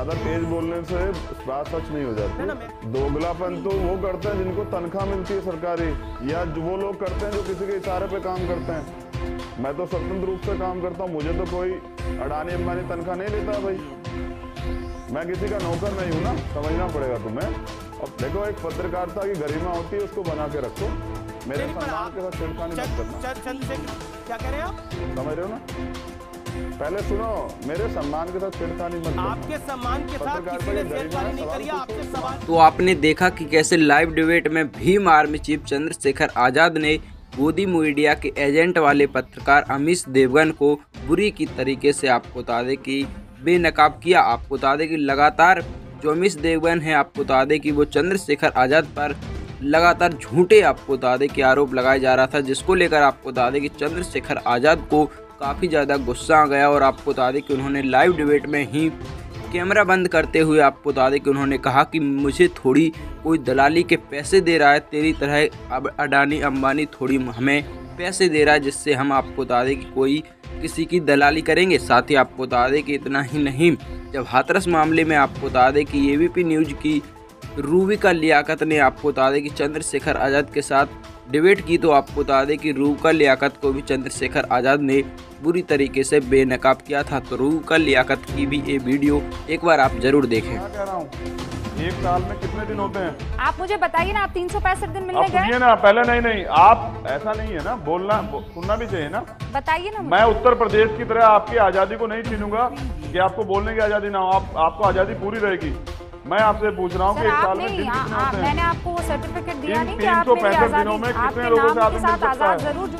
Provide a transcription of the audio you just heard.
ज़्यादा तेज बोलने से बात सच नहीं हो जाती। दोगलापन तो वो करते हैं जिनको तनख्वाह मिलती है सरकारी या जो वो लोग करते हैं जो किसी के इशारे पे काम करते हैं। मैं तो स्वतंत्र रूप से काम करता हूँ मुझे तो कोई अडानी अंबानी तनख्वाह नहीं लेता भाई। मैं किसी का नौकर नहीं हूँ ना समझना पड़ेगा तुम्हें। और देखो एक पत्रकारिता की गरिमा होती है उसको बना के रखो। मेरे सम्मान के साथ छेड़खानी मत करना। क्या कह रहे हैं आप? समझ रहे हो ना? पहले सुनो मेरे सम्मान के साथ छेड़खानी मत आपके सम्मान के साथ किसी ने छेड़खानी नहीं करी आपके सवाल तो आपने देखा कि कैसे लाइव डिबेट में भीम आर्मी चीफ चंद्रशेखर आज़ाद ने गोदी मीडिया के एजेंट वाले पत्रकार अमीश देवगन को बुरी की तरीके से आपको बता दें कि बेनकाब किया आपको बता दें कि लगातार जो अमीश देवगन है आपको बता दें कि वो चंद्रशेखर आज़ाद पर लगातार झूठे आपको बता दें कि आरोप लगाया जा रहा था जिसको लेकर आपको बता दें कि चंद्रशेखर आज़ाद को काफ़ी ज़्यादा गुस्सा आ गया और आपको बता दें कि उन्होंने लाइव डिबेट में ही कैमरा बंद करते हुए आपको बता दें कि उन्होंने कहा कि मुझे थोड़ी कोई दलाली के पैसे दे रहा है, तेरी तरह अब अडानी अंबानी थोड़ी हमें पैसे दे रहा है, जिससे हम आपको बता दें कि कोई किसी की दलाली करेंगे। साथ ही आपको बता दें कि इतना ही नहीं, जब हाथरस मामले में आपको बता दें कि एबीपी न्यूज़ की रूविका लियाकत ने आपको बता दें कि चंद्रशेखर आज़ाद के साथ डिबेट की तो आपको बता दें कि रूविका लियाकत को भी चंद्रशेखर आज़ाद ने बुरी तरीके से बेनकाब किया था। तो रूविका लियाकत की भी ये वीडियो एक बार आप ज़रूर देखें। क्या कह रहा हूँ? एक साल में कितने दिन होते हैं? आप मुझे बताइए ना आप तीन सौ पैंसठ दिन मिलने गए। ना पहले नहीं नहीं आप ऐसा नहीं है ना बोलना सुनना भी चाहिए ना। बताइए ना मैं उत्तर प्रदेश की तरह आपकी आज़ादी को नहीं छीनूँगा कि आपको बोलने की आज़ादी ना हो आप आपको आज़ादी पूरी रहेगी। मैं आपसे पूछ रहा हूँ कि एक साल में दिन कितने होते हैं मैंने आपको सर्टिफिकेट दिया नहीं कि आप 365 मेरी दिनों आज़ादी में कितने लोगों से आदमी मिल साथ सकता आज़ाद है? ज़रूर